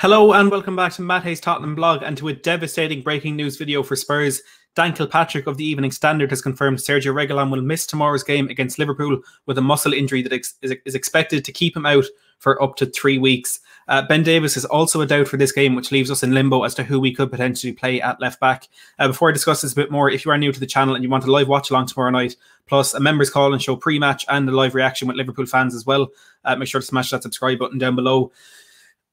Hello and welcome back to Matt Hayes Tottenham blog and to a devastating breaking news video for Spurs. Dan Kilpatrick of the Evening Standard has confirmed Sergio Reguilon will miss tomorrow's game against Liverpool with a muscle injury that is, is expected to keep him out for up to three weeks. Uh, ben Davies is also a doubt for this game, which leaves us in limbo as to who we could potentially play at left back. Uh, before I discuss this a bit more, if you are new to the channel and you want a live watch along tomorrow night, plus a members call and show pre match and a live reaction with Liverpool fans as well, uh, make sure to smash that subscribe button down below.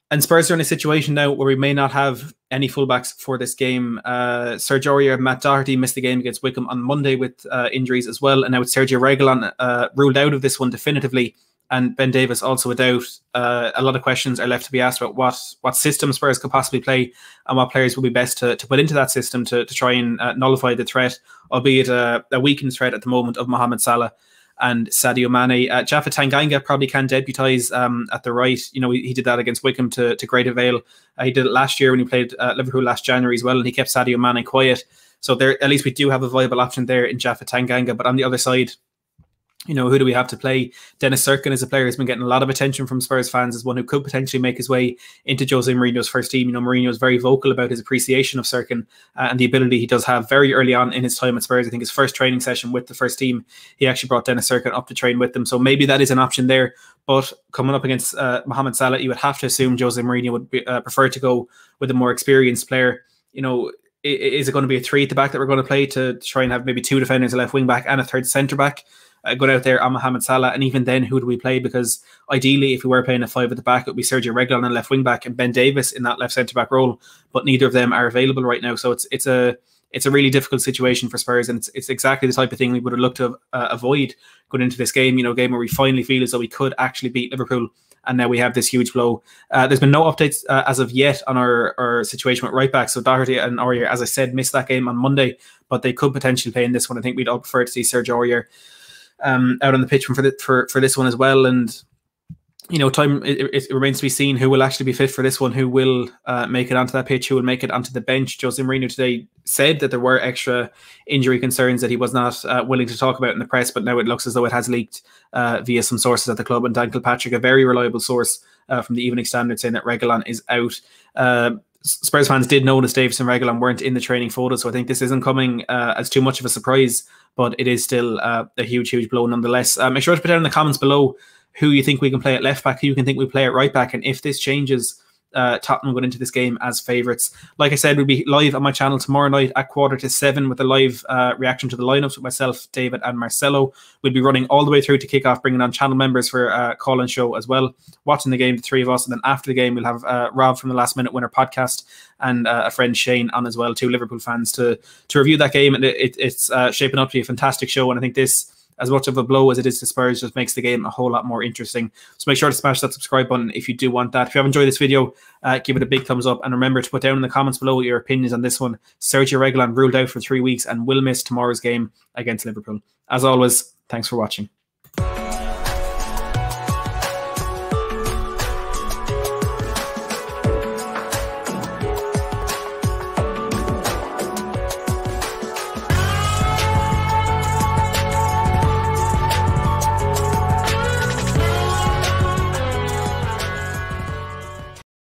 And Spurs are in a situation now where we may not have any fullbacks for this game. Uh, Sergio Aurier, Matt Doherty missed the game against Wycombe on Monday with uh, injuries as well, and now it's Sergio Reguilon uh, ruled out of this one definitively, and Ben Davies also a doubt. Uh, a lot of questions are left to be asked about what what system Spurs could possibly play and what players will be best to, to put into that system to, to try and uh, nullify the threat, albeit a, a weakened threat at the moment of Mohamed Salah and Sadio Mane. Uh, Japhet Tanganga probably can debutise um, at the right. You know, he, he, did that against Wycombe to, to great avail. Uh, he did it last year when he played uh, Liverpool last January as well, and he kept Sadio Mane quiet. So there, at least we do have a viable option there in Japhet Tanganga. But on the other side, you know, who do we have to play? Dennis Cirkin is a player who's been getting a lot of attention from Spurs fans as one who could potentially make his way into Jose Mourinho's first team. You know, Mourinho is very vocal about his appreciation of Cirkin uh, and the ability he does have very early on in his time at Spurs. I think his first training session with the first team, he actually brought Dennis Cirkin up to train with them. So maybe that is an option there. But coming up against uh, Mohamed Salah, you would have to assume Jose Mourinho would be, uh, prefer to go with a more experienced player. You know, is it going to be a three at the back that we're going to play to try and have maybe two defenders, a left wing back, and a third centre back? Uh, going out there on Mohamed Salah. And even then, who do we play? Because ideally, if we were playing a five at the back, it would be Sergio Reguilon on left wing back and Ben Davies in that left centre back role. But neither of them are available right now. So it's it's a it's a really difficult situation for Spurs, and it's, it's exactly the type of thing we would have looked to uh, avoid going into this game. You know, game where we finally feel as though we could actually beat Liverpool, and now we have this huge blow. Uh, there's been no updates uh, as of yet on our, our situation with right back. So Doherty and Aurier, as I said, missed that game on Monday, but they could potentially play in this one. I think we'd all prefer to see Sergio Aurier um, out on the pitch for, the, for for this one as well. And you know, time it, it, remains to be seen who will actually be fit for this one, who will uh, make it onto that pitch, who will make it onto the bench. Jose Mourinho today said that there were extra injury concerns that he was not uh, willing to talk about in the press, but now it looks as though it has leaked uh, via some sources at the club. And Dan Kilpatrick, a very reliable source uh, from the Evening Standard, saying that Reguilon is out. Uh, Spurs fans did notice Davies and Reguilon weren't in the training photo, so I think this isn't coming uh, as too much of a surprise but it is still uh, a huge, huge blow nonetheless. Uh, make sure to put down in the comments below who you think we can play at left back, who you can think we play at right back, and if this changes uh, Tottenham going into this game as favourites. Like I said, we'll be live on my channel tomorrow night at quarter to seven with a live uh, reaction to the lineups with myself, David, and Marcelo. We'll be running all the way through to kick off, bringing on channel members for a call and show as well, watching the game, the three of us. And then after the game, we'll have uh, Rob from the Last Minute Winner podcast and uh, a friend Shane on as well, two Liverpool fans to to review that game. And it, it, it's uh, shaping up to be a fantastic show. And I think this as much of a blow as it is to Spurs just makes the game a whole lot more interesting. So make sure to smash that subscribe button if you do want that. If you have enjoyed this video, uh, give it a big thumbs up and remember to put down in the comments below your opinions on this one. Sergio Reguilon ruled out for three weeks and will miss tomorrow's game against Liverpool. As always, thanks for watching.